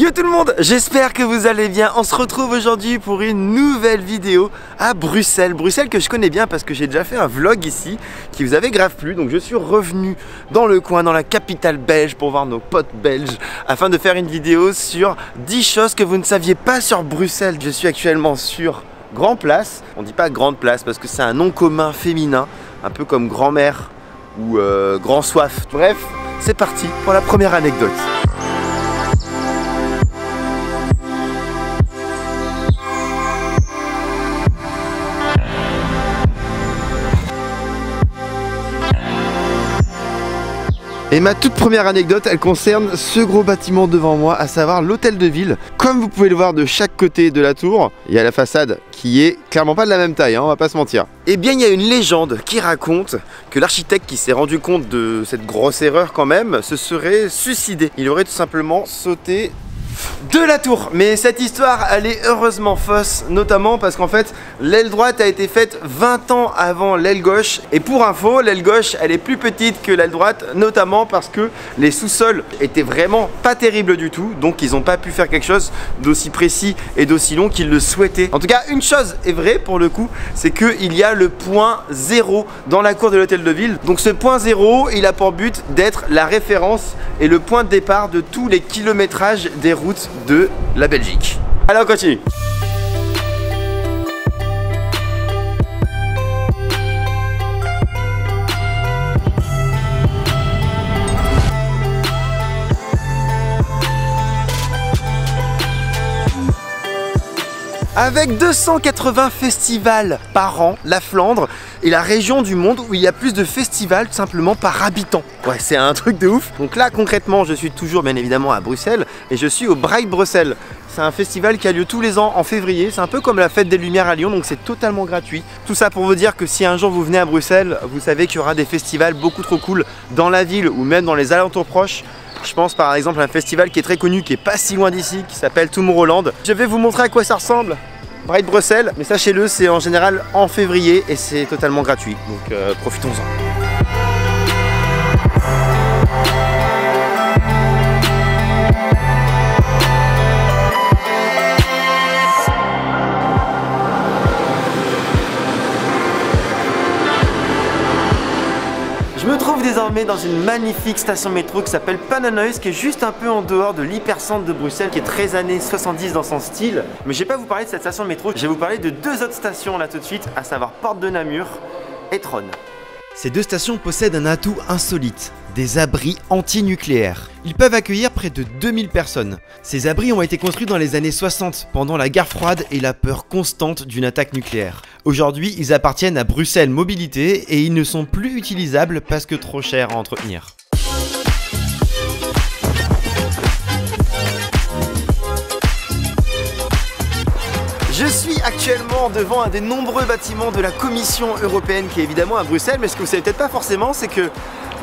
Yo tout le monde, j'espère que vous allez bien. On se retrouve aujourd'hui pour une nouvelle vidéo à Bruxelles. Bruxelles que je connais bien parce que j'ai déjà fait un vlog ici qui vous avait grave plu. Donc je suis revenu dans le coin, dans la capitale belge pour voir nos potes belges afin de faire une vidéo sur 10 choses que vous ne saviez pas sur Bruxelles. Je suis actuellement sur Grand Place. On dit pas Grande Place parce que c'est un nom commun féminin, un peu comme grand-mère ou euh, grand soif. Bref, c'est parti pour la première anecdote. Et ma toute première anecdote, elle concerne ce gros bâtiment devant moi, à savoir l'hôtel de ville. Comme vous pouvez le voir de chaque côté de la tour, il y a la façade qui est clairement pas de la même taille, hein, on va pas se mentir. Eh bien, il y a une légende qui raconte que l'architecte qui s'est rendu compte de cette grosse erreur quand même, se serait suicidé. Il aurait tout simplement sauté de la tour. Mais cette histoire, elle est heureusement fausse, notamment parce qu'en fait, l'aile droite a été faite 20 ans avant l'aile gauche. Et pour info, l'aile gauche, elle est plus petite que l'aile droite, notamment parce que les sous-sols étaient vraiment pas terribles du tout. Donc, ils n'ont pas pu faire quelque chose d'aussi précis et d'aussi long qu'ils le souhaitaient. En tout cas, une chose est vraie pour le coup, c'est qu'il y a le point zéro dans la cour de l'hôtel de ville. Donc, ce point zéro, il a pour but d'être la référence et le point de départ de tous les kilométrages des routes de la Belgique. Allez, on continue. Avec 280 festivals par an, la Flandre est la région du monde où il y a plus de festivals tout simplement par habitant. Ouais, c'est un truc de ouf. Donc là, concrètement, je suis toujours bien évidemment à Bruxelles et je suis au Bright Bruxelles. C'est un festival qui a lieu tous les ans en février. C'est un peu comme la fête des Lumières à Lyon, donc c'est totalement gratuit. Tout ça pour vous dire que si un jour vous venez à Bruxelles, vous savez qu'il y aura des festivals beaucoup trop cool dans la ville ou même dans les alentours proches. Je pense par exemple à un festival qui est très connu, qui est pas si loin d'ici, qui s'appelle Tomorrowland. Je vais vous montrer à quoi ça ressemble. Bright Bruxelles, mais sachez-le, c'est en général en février et c'est totalement gratuit. Donc euh, profitons-en. Dans une magnifique station métro qui s'appelle Pananoïs qui est juste un peu en dehors de l'hypercentre de Bruxelles qui est très années 70 dans son style. Mais je vais pas vous parler de cette station métro, je vais vous parler de deux autres stations là tout de suite, à savoir Porte de Namur et Tron. Ces deux stations possèdent un atout insolite, des abris anti-nucléaires. Ils peuvent accueillir près de 2000 personnes. Ces abris ont été construits dans les années 60, pendant la guerre froide et la peur constante d'une attaque nucléaire. Aujourd'hui, ils appartiennent à Bruxelles Mobilité et ils ne sont plus utilisables parce que trop chers à entretenir. Je suis actuellement devant un des nombreux bâtiments de la Commission européenne qui est évidemment à Bruxelles, mais ce que vous savez peut-être pas forcément, c'est que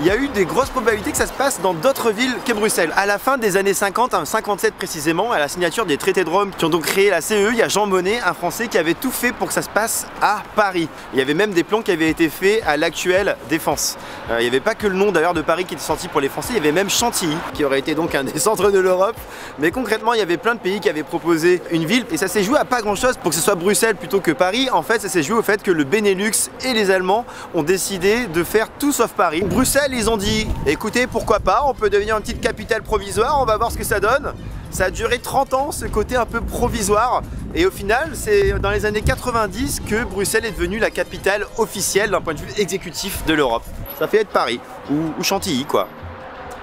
il y a eu des grosses probabilités que ça se passe dans d'autres villes que Bruxelles. À la fin des années 50, en 57 précisément, à la signature des traités de Rome qui ont donc créé la CE, il y a Jean Monnet, un Français qui avait tout fait pour que ça se passe à Paris. Il y avait même des plans qui avaient été faits à l'actuelle Défense. Euh, il n'y avait pas que le nom d'ailleurs de Paris qui était sorti pour les Français, il y avait même Chantilly qui aurait été donc un des centres de l'Europe. Mais concrètement, il y avait plein de pays qui avaient proposé une ville et ça s'est joué à pas grand chose pour que ce soit Bruxelles plutôt que Paris. En fait, ça s'est joué au fait que le Benelux et les Allemands ont décidé de faire tout sauf Paris. Bruxelles ils ont dit écoutez pourquoi pas on peut devenir une petite capitale provisoire on va voir ce que ça donne. Ça a duré 30 ans ce côté un peu provisoire. Et au final c'est dans les années 90 que Bruxelles est devenue la capitale officielle d'un point de vue exécutif de l'Europe. Ça fait être Paris ou, ou Chantilly quoi.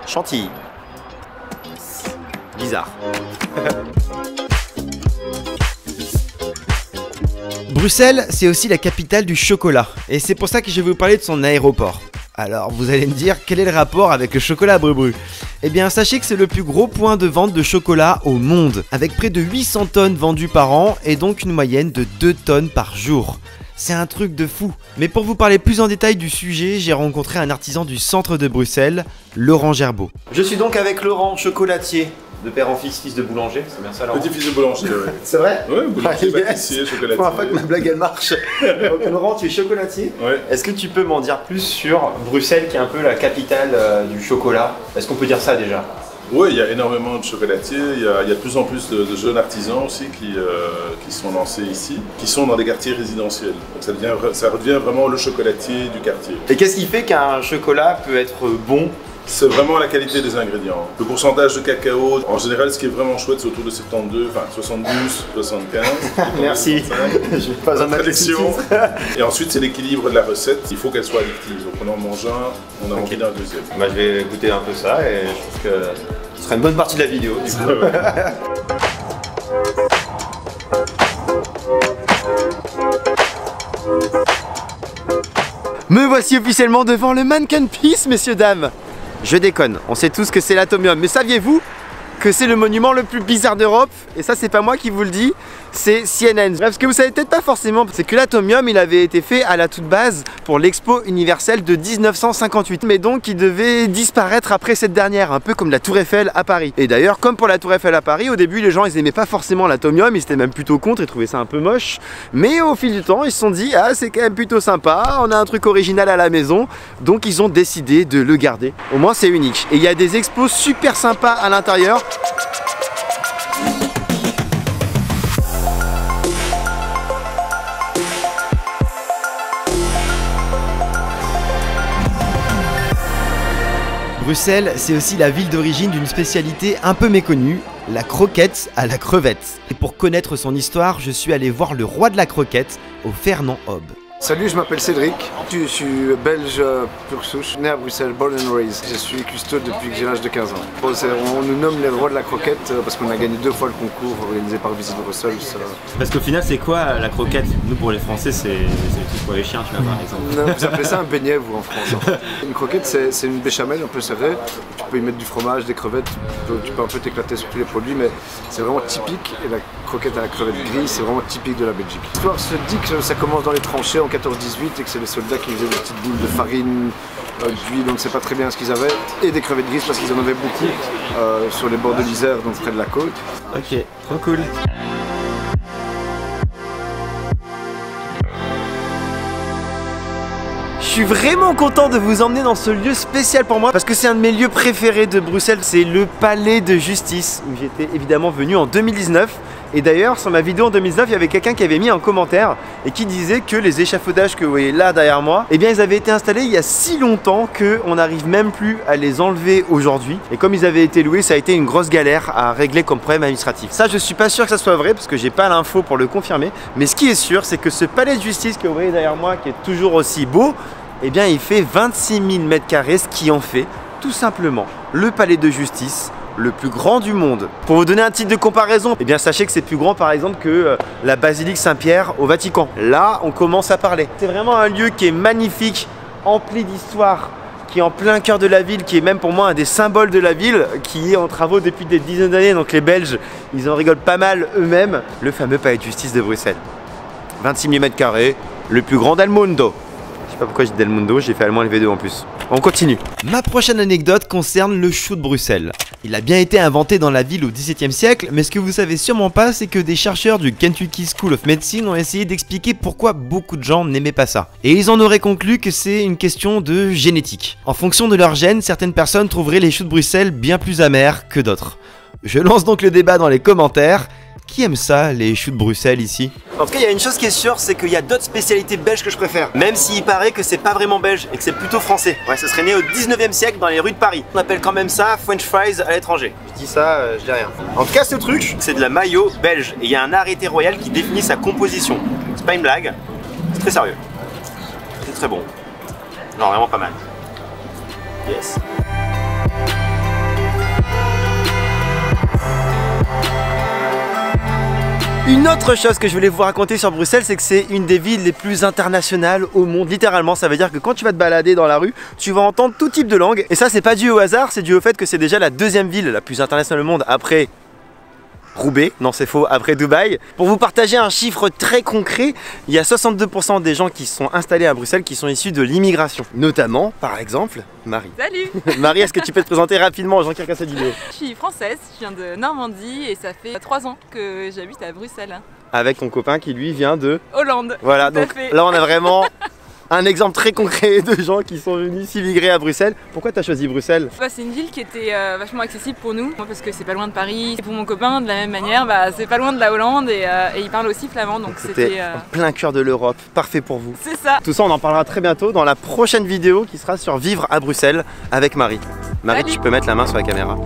Chantilly. Bizarre Bruxelles, c'est aussi la capitale du chocolat, et c'est pour ça que je vais vous parler de son aéroport. Alors vous allez me dire quel est le rapport avec le chocolat Brubru Eh bien sachez que c'est le plus gros point de vente de chocolat au monde, avec près de 800 tonnes vendues par an et donc une moyenne de 2 tonnes par jour. C'est un truc de fou. Mais pour vous parler plus en détail du sujet, j'ai rencontré un artisan du centre de Bruxelles, Laurent Gerbeau. Je suis donc avec Laurent, chocolatier de père en fils, fils de boulanger, c'est bien ça Laurent Petit-fils de boulanger, ouais. C'est vrai Ouais, boulanger, Ah, yes. pâtissier, chocolatier. Pour fois que ma blague elle marche. Donc, Laurent, tu es chocolatier. Ouais. Est-ce que tu peux m'en dire plus sur Bruxelles qui est un peu la capitale euh, du chocolat? Est-ce qu'on peut dire ça déjà? Oui, il y a énormément de chocolatiers, il y a, il y a de plus en plus de, de jeunes artisans aussi qui, euh, qui sont lancés ici, qui sont dans des quartiers résidentiels. Donc ça, devient, ça redevient vraiment le chocolatier du quartier. Et qu'est-ce qui fait qu'un chocolat peut être bon C'est vraiment la qualité des ingrédients. Le pourcentage de cacao, en général, ce qui est vraiment chouette, c'est autour de 72, enfin 72, 75. Merci. 75. Je pas en La tradition. Et ensuite, c'est l'équilibre de la recette. Il faut qu'elle soit addictive. Donc, on en mange un, on a envie d'un deuxième. Bah, je vais goûter un peu ça et je pense que ce sera une bonne partie de la vidéo. du coup. Me voici officiellement devant le Mannequin Peace, messieurs, dames. Je déconne, on sait tous que c'est l'atomium, mais saviez-vous que c'est le monument le plus bizarre d'Europe Et ça, c'est pas moi qui vous le dis, c'est CNN. Bref, ce que vous savez peut-être pas forcément, c'est que l'atomium, il avait été fait à la toute base pour l'expo universelle de 1958, mais donc il devait disparaître après cette dernière, un peu comme la Tour Eiffel à Paris. Et d'ailleurs, comme pour la Tour Eiffel à Paris, au début, les gens, ils aimaient pas forcément l'atomium, ils étaient même plutôt contre, ils trouvaient ça un peu moche. Mais au fil du temps, ils se sont dit, ah, c'est quand même plutôt sympa, on a un truc original à la maison, donc ils ont décidé de le garder. Au moins, c'est unique. Et il y a des expos super sympas à l'intérieur. Bruxelles, c'est aussi la ville d'origine d'une spécialité un peu méconnue, la croquette à la crevette. Et pour connaître son histoire, je suis allé voir le roi de la croquette au Fernand Hob. Salut, je m'appelle Cédric, je suis belge euh, pur souche, né à Bruxelles, born and raised. Je suis cuistot depuis que j'ai l'âge de 15 ans. On nous nomme les rois de la croquette euh, parce qu'on a gagné deux fois le concours organisé par Visit Brussels. euh. Parce qu'au final, c'est quoi la croquette? Nous, pour les Français, c'est le truc pour les chiens, tu vois, par exemple. Non, Vous appelez ça un beignet, vous, en France. en fait. Une croquette, c'est c'est une béchamel un peu serrée. Tu peux y mettre du fromage, des crevettes, tu peux, tu peux un peu t'éclater sur tous les produits, mais c'est vraiment typique. Et la croquette à la crevette grise, c'est vraiment typique de la Belgique. L'histoire se dit que ça commence dans les tranchées en 14-18 et que c'est les soldats qui faisaient des petites boules de farine, euh, d'huile, on ne sait pas très bien ce qu'ils avaient, et des crevettes grises parce qu'ils en avaient beaucoup euh, sur les bords de l'Isère, donc près de la côte. Ok, trop cool. Je suis vraiment content de vous emmener dans ce lieu spécial pour moi parce que c'est un de mes lieux préférés de Bruxelles, c'est le palais de justice où j'étais évidemment venu en 2019. Et d'ailleurs, sur ma vidéo en 2019, il y avait quelqu'un qui avait mis un commentaire et qui disait que les échafaudages que vous voyez là derrière moi, eh bien ils avaient été installés il y a si longtemps qu'on n'arrive même plus à les enlever aujourd'hui. Et comme ils avaient été loués, ça a été une grosse galère à régler comme problème administratif. Ça, je suis pas sûr que ça soit vrai parce que j'ai pas l'info pour le confirmer. Mais ce qui est sûr, c'est que ce palais de justice que vous voyez derrière moi, qui est toujours aussi beau, eh bien il fait 26 000 mètres carrés, ce qui en fait tout simplement le palais de justice le plus grand du monde. Pour vous donner un titre de comparaison, eh bien sachez que c'est plus grand par exemple que euh, la basilique Saint-Pierre au Vatican. Là, on commence à parler. C'est vraiment un lieu qui est magnifique, empli d'histoire, qui est en plein cœur de la ville, qui est même pour moi un des symboles de la ville, qui est en travaux depuis des dizaines d'années. Donc les Belges, ils en rigolent pas mal eux-mêmes. Le fameux palais de justice de Bruxelles. 26 000 mètres carrés, le plus grand. Je sais pas pourquoi j'ai Del Mundo, j'ai fait allemand LV2 en plus. On continue. Ma prochaine anecdote concerne le chou de Bruxelles. Il a bien été inventé dans la ville au XVIIe siècle, mais ce que vous savez sûrement pas, c'est que des chercheurs du Kentucky School of Medicine ont essayé d'expliquer pourquoi beaucoup de gens n'aimaient pas ça. Et ils en auraient conclu que c'est une question de génétique. En fonction de leur gène, certaines personnes trouveraient les choux de Bruxelles bien plus amers que d'autres. Je lance donc le débat dans les commentaires. Qui aime ça, les choux de Bruxelles ici En tout cas, il y a une chose qui est sûre, c'est qu'il y a d'autres spécialités belges que je préfère. Même s'il paraît que c'est pas vraiment belge et que c'est plutôt français. Ouais, ça serait né au 19e siècle dans les rues de Paris. On appelle quand même ça French fries à l'étranger. Je dis ça, euh, je dis rien. En tout cas, ce truc, c'est de la mayo belge. Et il y a un arrêté royal qui définit sa composition. C'est pas une blague, c'est très sérieux. C'est très bon. Non, vraiment pas mal. Yes. Une autre chose que je voulais vous raconter sur Bruxelles, c'est que c'est une des villes les plus internationales au monde. Littéralement, ça veut dire que quand tu vas te balader dans la rue, tu vas entendre tout type de langue. Et ça, c'est pas dû au hasard, c'est dû au fait que c'est déjà la deuxième ville la plus internationale au monde après Roubaix, non c'est faux, après Dubaï. Pour vous partager un chiffre très concret, il y a 62% des gens qui sont installés à Bruxelles qui sont issus de l'immigration. Notamment, par exemple, Marie. Salut Marie, est-ce que tu peux te présenter rapidement aux gens qui regardent cette vidéo Je suis française, je viens de Normandie et ça fait 3 ans que j'habite à Bruxelles. Avec ton copain qui lui vient de... Hollande Voilà, Tout donc là on a vraiment un exemple très concret de gens qui sont venus s'immigrer à Bruxelles. Pourquoi tu as choisi Bruxelles Bah, c'est une ville qui était euh, vachement accessible pour nous, Moi, parce que c'est pas loin de Paris. Et pour mon copain, de la même manière, bah, c'est pas loin de la Hollande et, euh, et il parle aussi flamand, donc C'était euh, en plein cœur de l'Europe, parfait pour vous. C'est ça. Tout ça, on en parlera très bientôt dans la prochaine vidéo qui sera sur Vivre à Bruxelles avec Marie. Marie, Salut. tu peux mettre la main sur la caméra.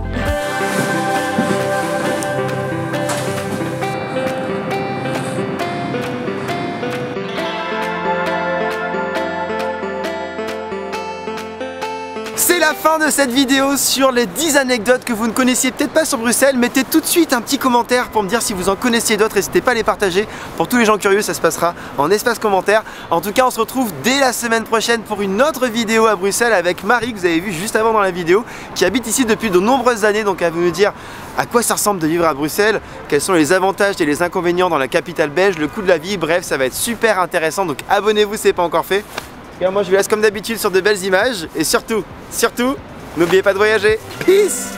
Fin de cette vidéo sur les 10 anecdotes que vous ne connaissiez peut-être pas sur Bruxelles. Mettez tout de suite un petit commentaire pour me dire si vous en connaissiez d'autres. N'hésitez pas à les partager. Pour tous les gens curieux, ça se passera en espace commentaire. En tout cas, on se retrouve dès la semaine prochaine pour une autre vidéo à Bruxelles avec Marie, que vous avez vu juste avant dans la vidéo, qui habite ici depuis de nombreuses années. Donc, elle va nous dire à quoi ça ressemble de vivre à Bruxelles, quels sont les avantages et les inconvénients dans la capitale belge, le coût de la vie. Bref, ça va être super intéressant. Donc, abonnez-vous si ce n'est pas encore fait. Et moi, je vous laisse comme d'habitude sur de belles images. Et surtout, surtout, n'oubliez pas de voyager. Peace